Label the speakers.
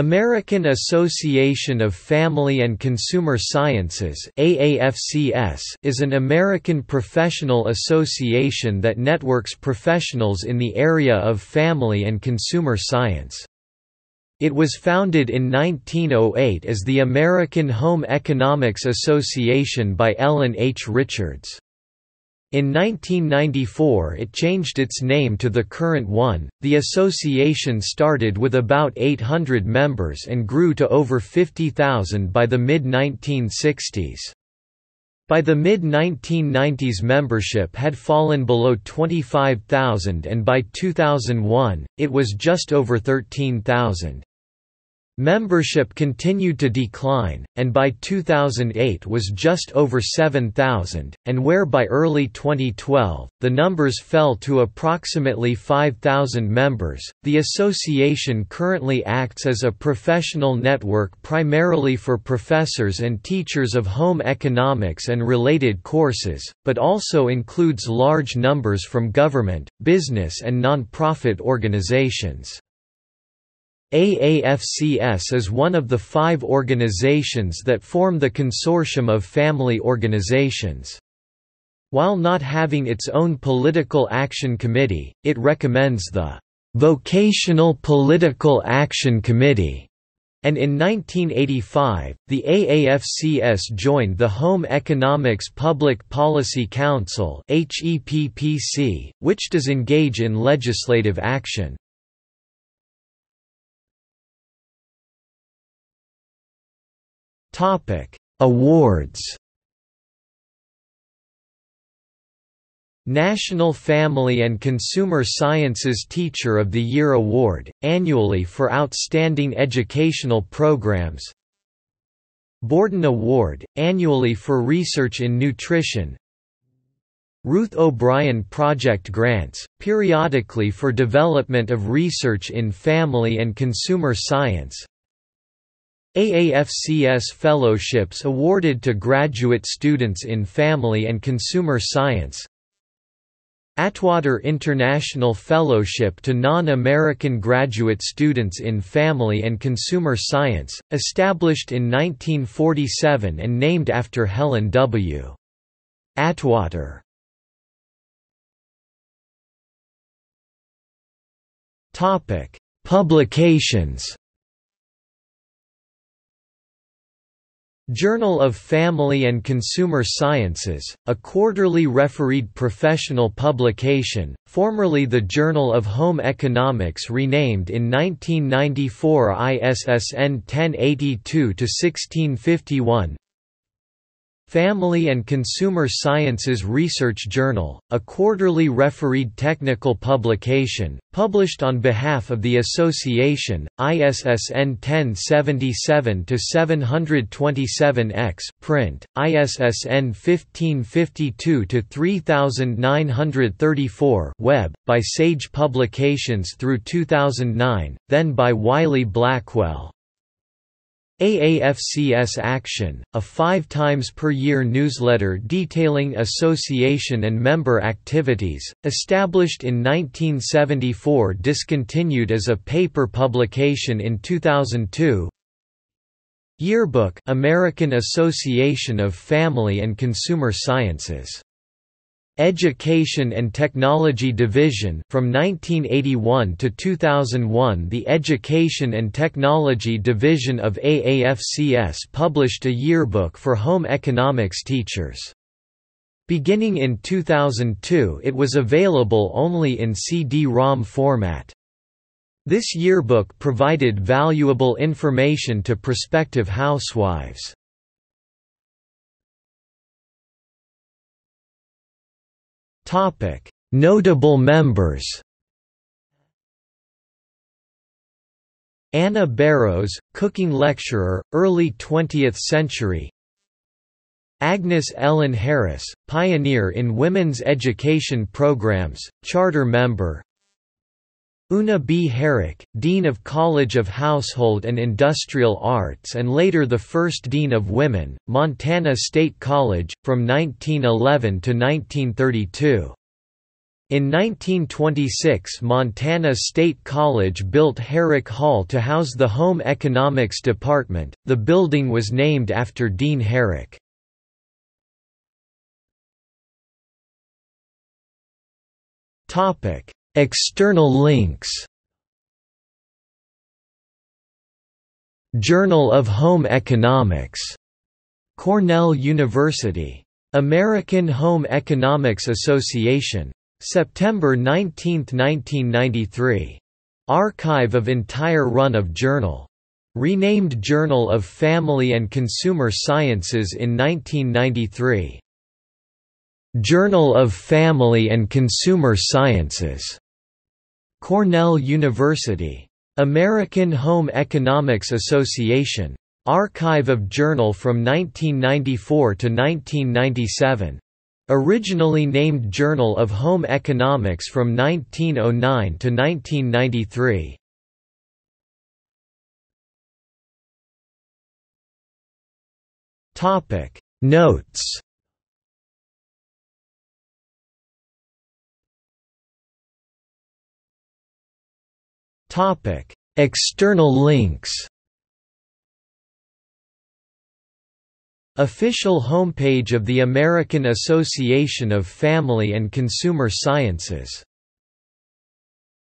Speaker 1: American Association of Family and Consumer Sciences is an American professional association that networks professionals in the area of family and consumer science. It was founded in 1908 as the American Home Economics Association by Ellen H. Richards. In 1994 it changed its name to the current one. The association started with about 800 members and grew to over 50,000 by the mid-1960s. By the mid-1990s membership had fallen below 25,000 and by 2001, it was just over 13,000. Membership continued to decline, and by 2008 was just over 7,000, and where by early 2012, the numbers fell to approximately 5,000 members. The association currently acts as a professional network primarily for professors and teachers of home economics and related courses, but also includes large numbers from government, business, and non-profit organizations. AAFCS is one of the five organizations that form the consortium of family organizations. While not having its own political action committee, it recommends the Vocational Political Action Committee, and in 1985, the AAFCS joined the Home Economics Public Policy Council which does engage in legislative action. Topic: Awards. National Family and Consumer Sciences Teacher of the Year Award, annually for outstanding educational programs. Borden Award, annually for research in nutrition. Ruth O'Brien Project Grants, periodically for development of research in family and consumer science AAFCS fellowships awarded to graduate students in family and consumer science Atwater International Fellowship to non-American graduate students in family and consumer science, established in 1947 and named after Helen W. Atwater. Publications Journal of Family and Consumer Sciences, a quarterly refereed professional publication, formerly the Journal of Home Economics renamed in 1994 ISSN 1082-1651 Family and Consumer Sciences Research Journal, a quarterly refereed technical publication, published on behalf of the association, ISSN 1077-727-X print, ISSN 1552-3934 web, by Sage Publications through 2009, then by Wiley Blackwell. AAFCS Action, a five times per year newsletter detailing association and member activities, established in 1974 discontinued as a paper publication in 2002 Yearbook American Association of Family and Consumer Sciences Education and Technology Division from 1981 to 2001 the Education and Technology Division of AAFCS published a yearbook for home economics teachers. Beginning in 2002 it was available only in CD-ROM format. This yearbook provided valuable information to prospective housewives. Notable members. Anna Barrows, cooking lecturer, early 20th century. Agnes Ellen Harris, pioneer in women's education programs, charter member. Una B. Herrick, Dean of College of Household and Industrial Arts and later the first Dean of Women, Montana State College, from 1911 to 1932. In 1926 Montana State College built Herrick Hall to house the Home Economics Department. The building was named after Dean Herrick. Topic: External links. Journal of Home Economics. Cornell University. American Home Economics Association. September 19, 1993. Archive of entire run of journal. Renamed Journal of Family and Consumer Sciences in 1993. Journal of Family and Consumer Sciences. Cornell University. American Home Economics Association. Archive of Journal from 1994 to 1997. Originally named Journal of Home Economics from 1909 to 1993. Topic Notes Topic. External links Official homepage of the American Association of Family and Consumer Sciences